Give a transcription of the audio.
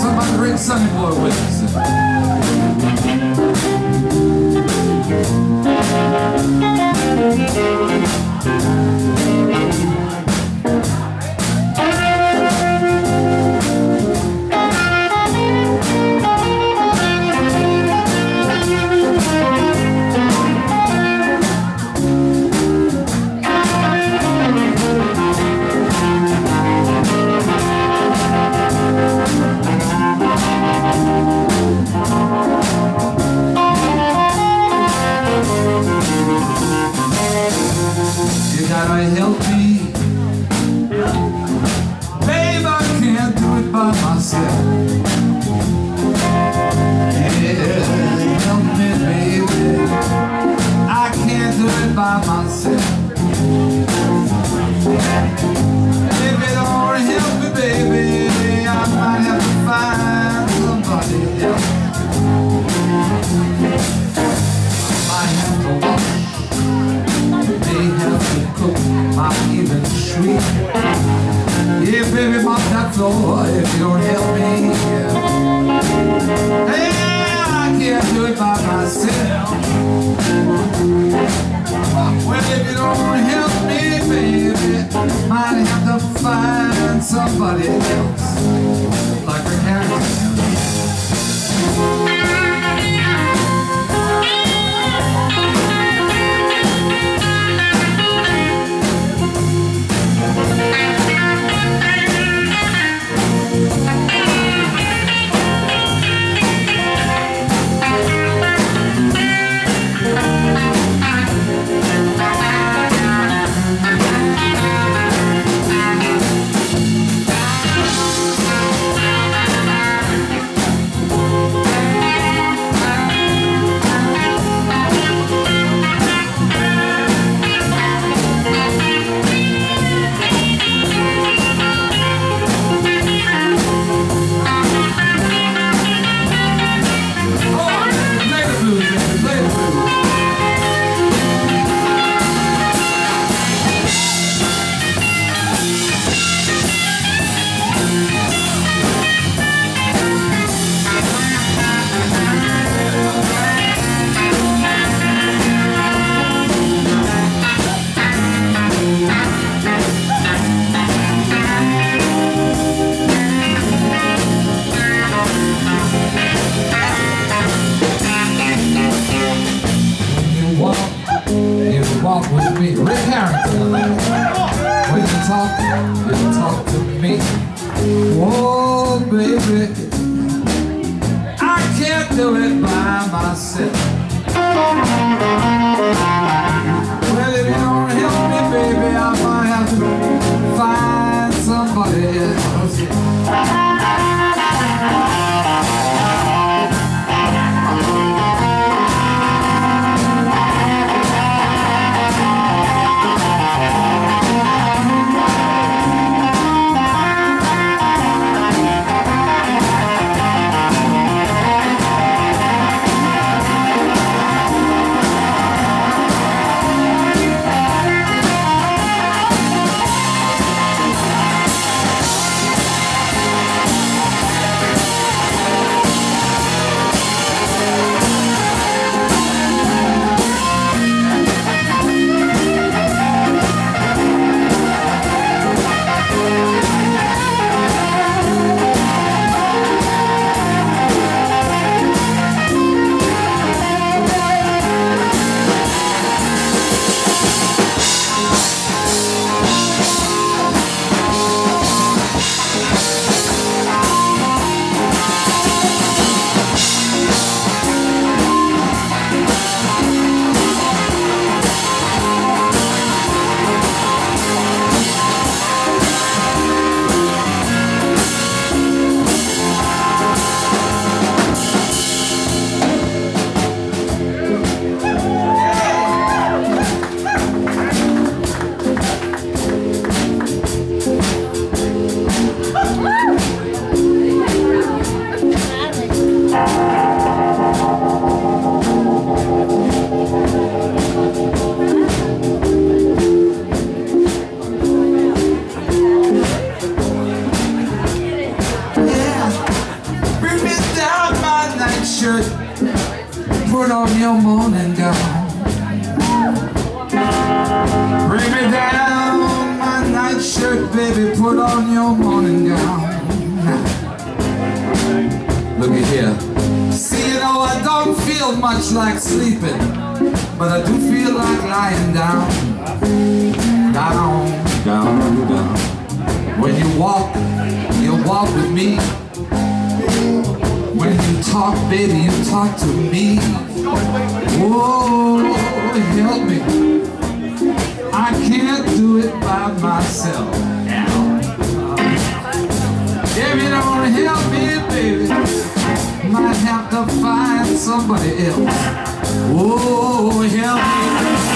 Somebody bring Sonny Boy with us. Gotta help me. Babe, I can't do it by myself. Yeah, help me, baby. I can't do it by myself. Well, if you don't help me, baby, might have to find somebody else. Me. Rick Harrington. When you talk, you talk to me. Whoa, baby. I can't do it by myself. Don't feel much like sleeping, but I do feel like lying down. Down, down, down. When you walk, you walk with me. When you talk, baby, you talk to me. Oh, help me. I can't do it by myself. If you don't help me, baby, might have to find somebody else. Oh, help me.